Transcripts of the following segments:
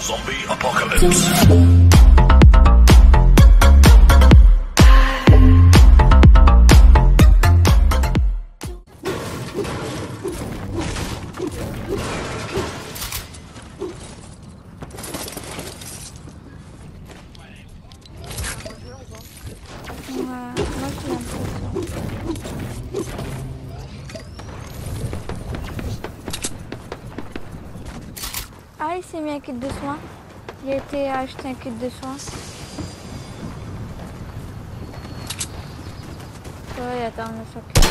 Zombie apocalypse. Ouais, moi j'ai Ah, il s'est mis un kit de soins. Il a été acheté un kit de soins. Ouais, attends, on s'occupe.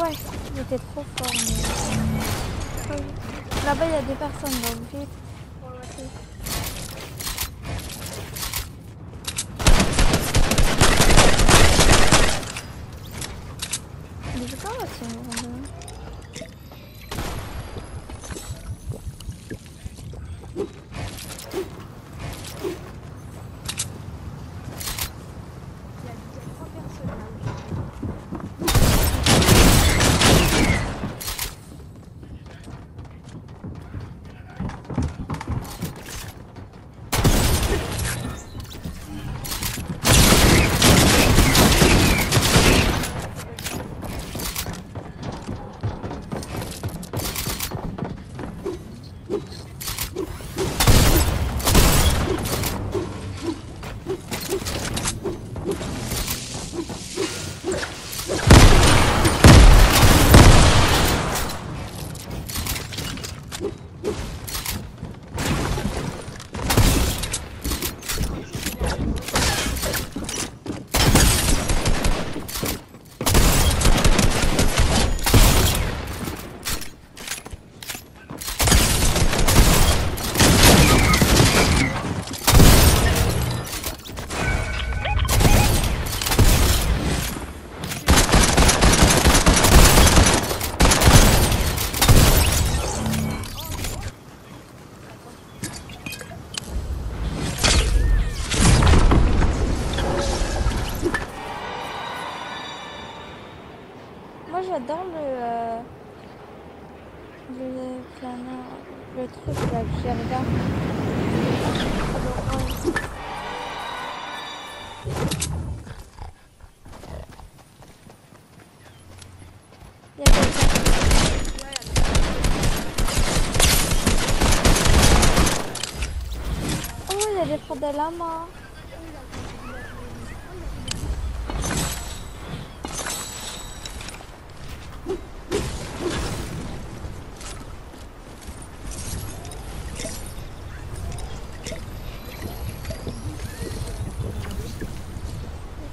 Ouais, il était trop fort. mais-. Là-bas, il y a des personnes, donc vite. Je pas, j'adore le, euh, le le truc là que j'ai. Oh, il y a des.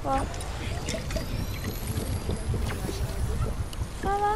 Quoi Ça va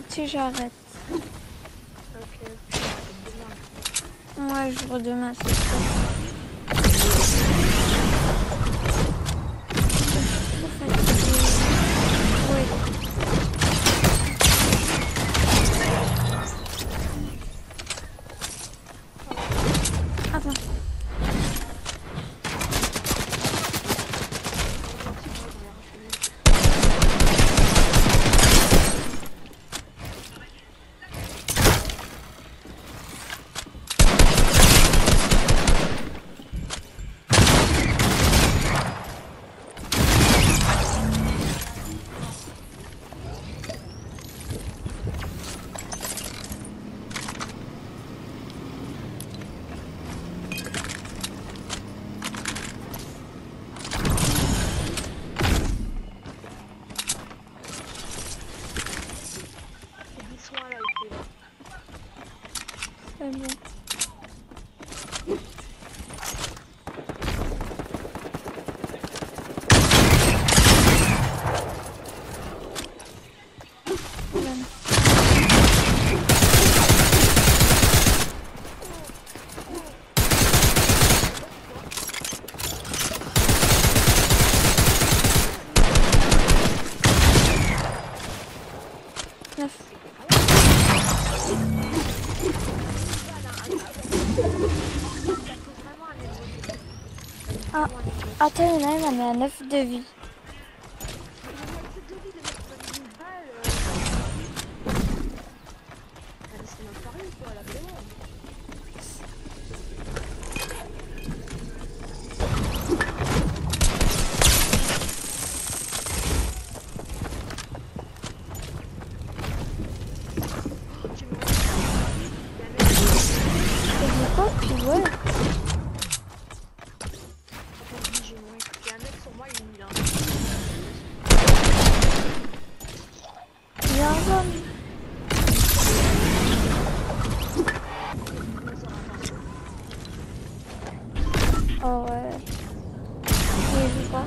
parti, j'arrête. Moi, je redemain, c'est. C'est attends, il y en a à 9 de vie. Oh. Ah. Ça va.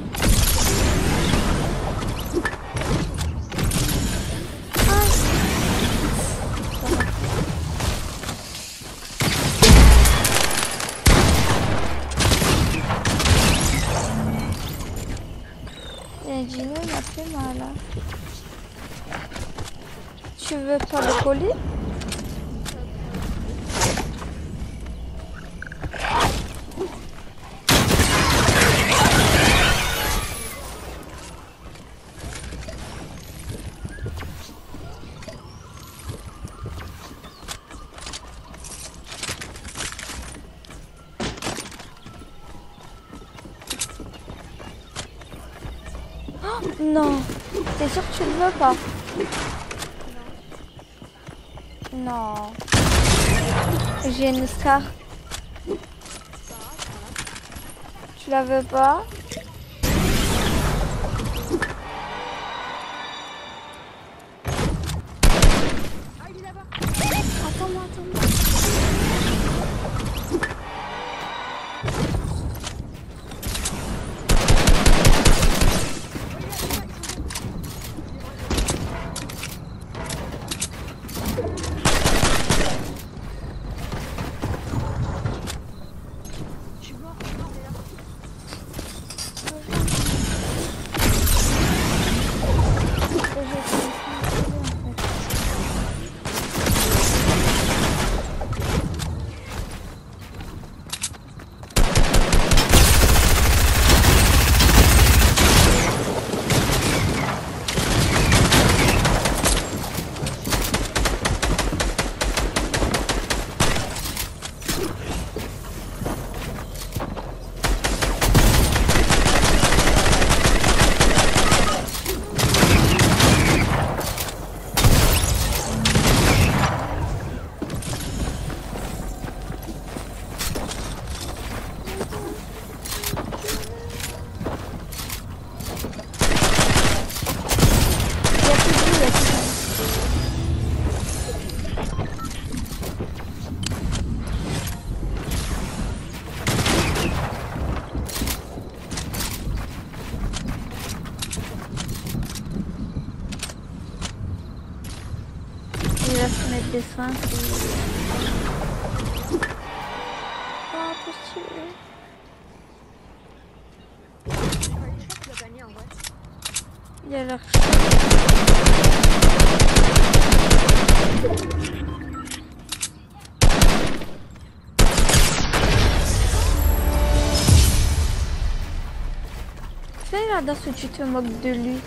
Et Gino, il m'a fait mal. là. Tu veux pas le colis? Non, t'es sûr que tu le veux pas? Non. J'ai une scar. Tu la veux pas? Que tu l'as gagné en vrai. Il a l'air. Fais la danse où tu te moques de lui.